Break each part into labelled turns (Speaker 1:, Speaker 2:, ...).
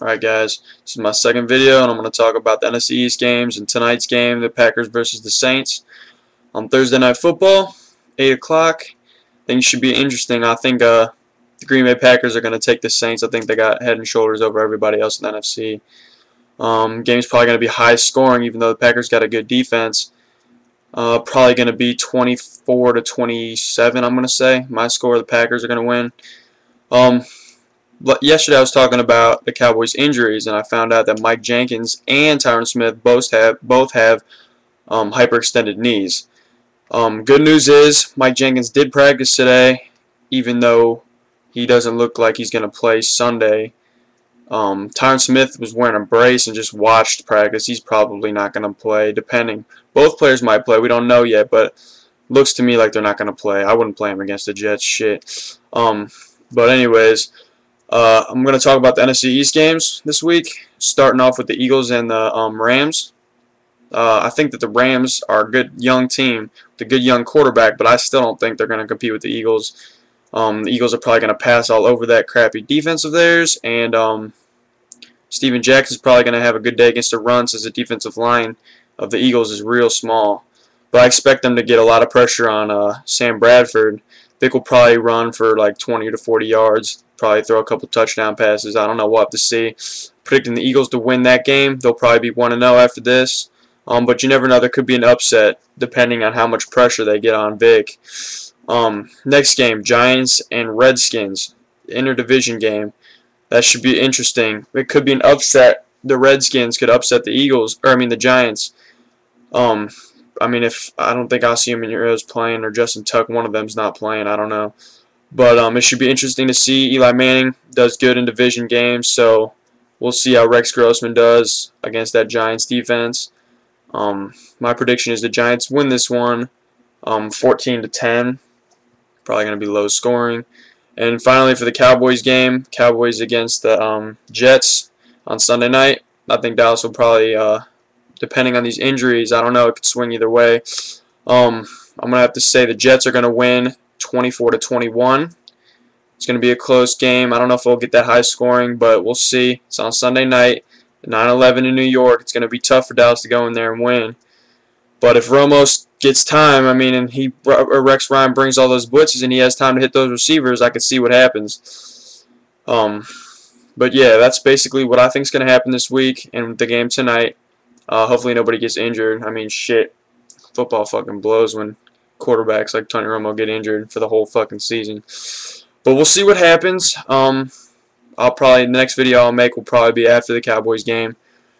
Speaker 1: Alright guys, this is my second video and I'm going to talk about the NFC East games and tonight's game, the Packers versus the Saints. On Thursday Night Football, 8 o'clock. Things should be interesting. I think uh, the Green Bay Packers are going to take the Saints. I think they got head and shoulders over everybody else in the NFC. Um, game's probably going to be high scoring even though the Packers got a good defense. Uh, probably going to be 24 to 27 I'm going to say. My score the Packers are going to win. Um, yesterday I was talking about the Cowboys injuries and I found out that Mike Jenkins and Tyron Smith both have both have um, hyperextended knees. Um, good news is Mike Jenkins did practice today even though he doesn't look like he's going to play Sunday. Um, Tyron Smith was wearing a brace and just watched practice. He's probably not going to play depending. Both players might play. We don't know yet but looks to me like they're not going to play. I wouldn't play him against the Jets. Shit. Um, but anyways, uh, I'm going to talk about the NFC East games this week, starting off with the Eagles and the um, Rams. Uh, I think that the Rams are a good young team, a good young quarterback, but I still don't think they're going to compete with the Eagles. Um, the Eagles are probably going to pass all over that crappy defense of theirs, and um, Steven Jackson is probably going to have a good day against the run since the defensive line of the Eagles is real small. But I expect them to get a lot of pressure on uh, Sam Bradford. Vic will probably run for like 20 to 40 yards probably throw a couple touchdown passes. I don't know. We'll have to see. Predicting the Eagles to win that game. They'll probably be 1-0 after this. Um, but you never know. There could be an upset depending on how much pressure they get on Vic. Um, next game, Giants and Redskins. Interdivision game. That should be interesting. It could be an upset. The Redskins could upset the Eagles, or I mean the Giants. Um, I mean, if I don't think Osi Umenyiora playing or Justin Tuck, one of them's not playing. I don't know. But um, it should be interesting to see. Eli Manning does good in division games, so we'll see how Rex Grossman does against that Giants defense. Um, my prediction is the Giants win this one, um, 14 to 10. Probably going to be low scoring. And finally, for the Cowboys game, Cowboys against the um, Jets on Sunday night. I think Dallas will probably, uh, depending on these injuries, I don't know, it could swing either way. Um, I'm to have to say the Jets are going to win 24 to 21. It's going to be a close game. I don't know if we'll get that high scoring, but we'll see. It's on Sunday night, 9-11 in New York. It's going to be tough for Dallas to go in there and win. But if Romo gets time, I mean, and he Rex Ryan brings all those blitzes and he has time to hit those receivers, I could see what happens. Um, but yeah, that's basically what I think is going to happen this week and the game tonight. Uh, hopefully nobody gets injured. I mean, shit, football fucking blows when quarterbacks like Tony Romo get injured for the whole fucking season. But we'll see what happens. Um, I'll probably the next video I'll make will probably be after the Cowboys game,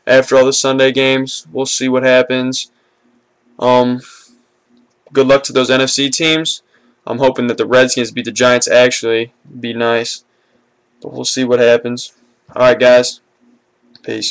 Speaker 1: after all the Sunday games. We'll see what happens. Um, good luck to those NFC teams. I'm hoping that the Redskins beat the Giants. Actually, be nice, but we'll see what happens. All right, guys.